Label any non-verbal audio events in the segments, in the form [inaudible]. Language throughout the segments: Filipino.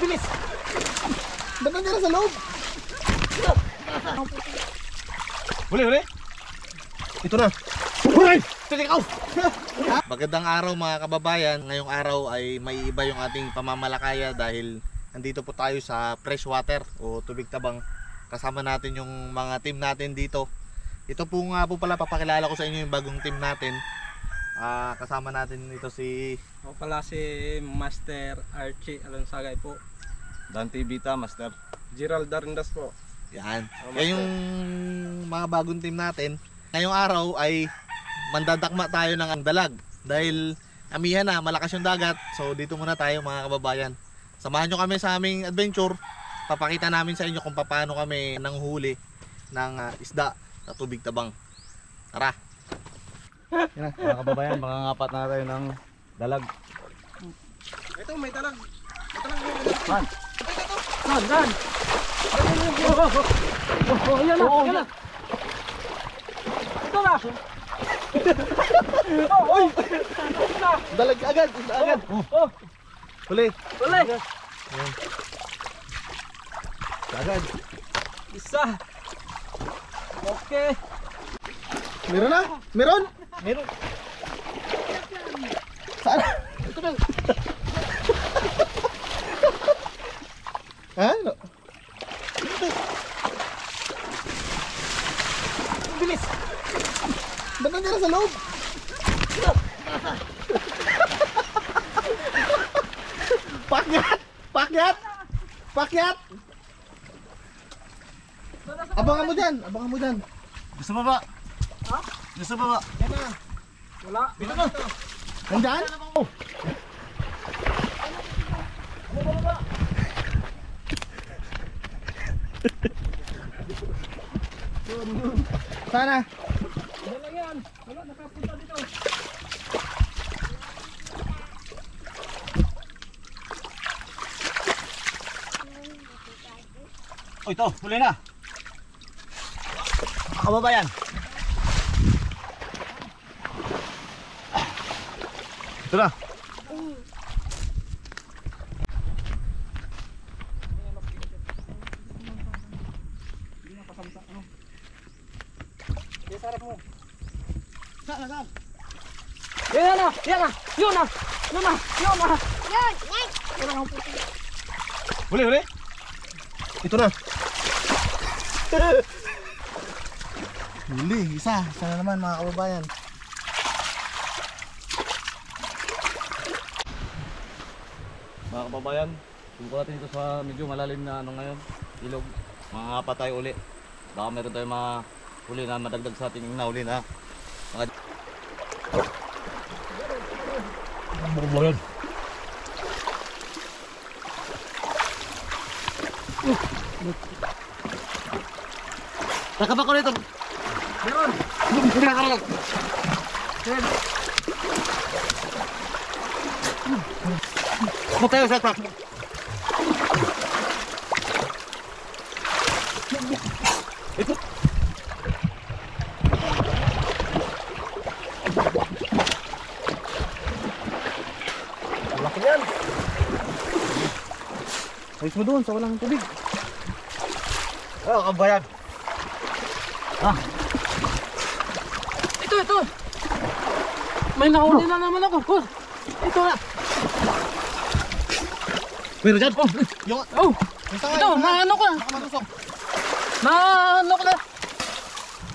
Bilis! Ba't nandiyan sa loob? Huli, huli! Ito na. Huli! Tilikaw! Magandang araw mga kababayan. Ngayong araw ay may iba yung ating pamamalakaya dahil nandito po tayo sa freshwater o tubig tabang. Kasama natin yung mga team natin dito. Ito po nga po pala papakilala ko sa inyo yung bagong team natin. Ah, kasama natin dito si Ako pala si Master Archie Alonsagay po. Dante Vita, Master. Gerald Darindas po. Yan. Oh, Yan yung mga bagong team natin. Ngayong araw ay mandadakma tayo ng dalag. Dahil amihan na, malakas yung dagat. So dito muna tayo mga kababayan. Samahan nyo kami sa aming adventure. Papakita namin sa inyo kung paano kami nang huli ng ah, isda sa tubig tabang. Tara! Yan mga kababayan, makangapat na tayo ng dalag. Ito may dalag. May dalag mo. Man, Saan? Saan? Oh, yan na, yan na. Ito na. [laughs] oh, oy. Dalag agad! Agad! Oh, Huli! wala. Agad! Isa. Okay. Meron na? Meron? Meron! Saan? Ito na! ha? No. Bilis! Ba't nandiyan sa loob? Pakyat! Pakyat! Pakyat! Abangan mo dyan! Abangan mo dyan! gusto mo ba? Ha? Gusto mo ba? Yan na. Wala. Dito na! Nandyan? Sana? Yan lang yan. Wala, nakapunta dito. Oh, ito, huli na. Mga kababayan. Ito na. Yan, sarap mo. Saan? Saan? Yan na, yan na. Yun na. Yun na. Yun na. Huli, huli? Ito na. Huli, isa. Isa na naman mga kababayan. Mga kababayan, subukan natin ito sa medyo malalim na ano ngayon, ilog. Mga tayo uli. Baka meron tayong mga huli na madagdag sa ating nauli na. Mga... Kababayan. Nakabako nito. Meron. Mo tayo sa truck. Ito. Laki yan. Ayos mo doon sa walang tubig. Oh, kabayan. Ito, ito. May nahuli na naman ako. Oh, ito na. Meron dyan. Oh. Yung, Oh, ito, na ano ko na. Baka matusok. Na ano ko na.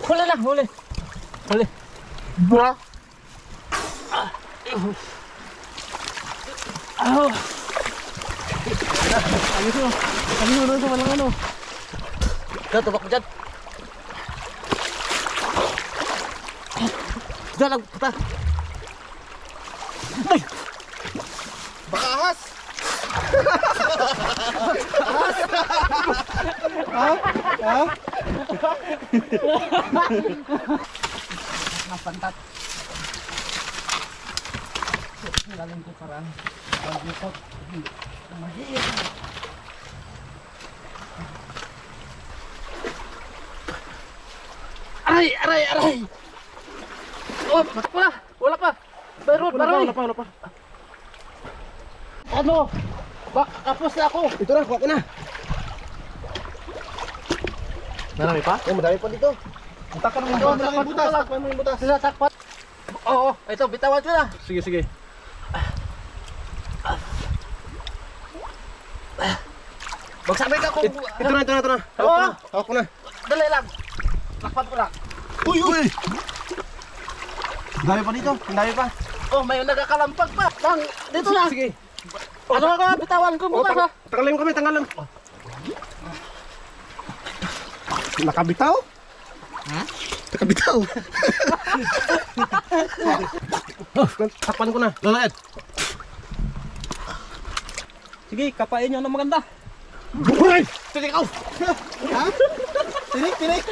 Huli na, huli. Huli. Bura. Oh, Ayos mo. Ayos mo doon sa walang ano. Dyan, tubak mo dyan. Dyan lang, puta. Baka ahas. Ha? Ha? napantat. Galing ko parang. Pag-ikot. Mahirap. Aray, aray, aray! Oh, wala, wala pa. Pa, meron. wala pa, wala pa. Ano? Bak, kapos na ako. Ito na, kuha ko na. Marami pa? Oh, madami pa dito. Punta ka ng Ito, malaking butas. yung butas. Sinatakpan. Oo, ito, bitawan ko na. Sige, sige. Magsabay ka kung... Ito na, ito na, ito na. Hawak ko Oo. na. Hawak ko na. Dali lang. Takpan ko lang. Uy, uy! Ang dami pa dito. Ang dami pa. Oh, may nagkakalampag pa. Bang, dito na. Sige. Ano ka, bitawan ko Oh, bukas ha. tang tanggalin kami, tanggalin. Nakabitaw? Nakabitaw. Takpan ko na. Lalait. Sige, kapain nyo na maganda. Huray! Tilikaw! ha? Tinik, tinik!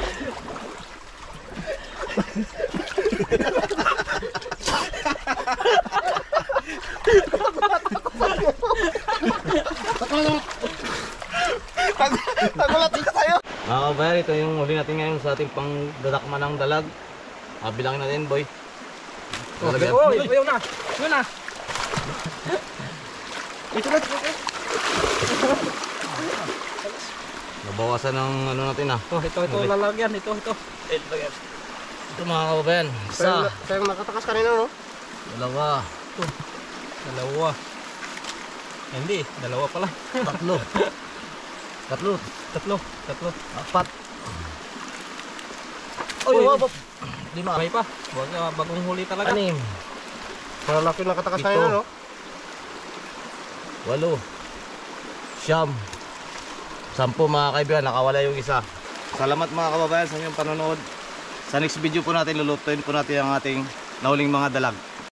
Nagulat ka tayo! Mga kabayan, ito yung huli natin ngayon sa ating pangdadakma ng dalag. Ah, bilangin natin, boy. Lalagyan. Oh, yun na. Yun na. Ito na. Nabawasan ng ano natin ah. Oh, ito, ito, lalagyan. Ito, ito. Ito mga kababayan. Isa, Sayang nakatakas kanina, no? dalawa, Dalawa. Hindi, dalawa pala. tatlo. [laughs] Tatlo, Tatlo, tatlo. apat. Uy, wab. lima, May pa. Wag na, bagong huli talaga. anim, Malaki nakatakas Ito. kanina, no? walo, siyam, sampu mga kaibigan, nakawala yung isa. Salamat mga kababayan sa inyong panonood. Sa next video po natin, lulutuin po natin ang ating nahuling mga dalag.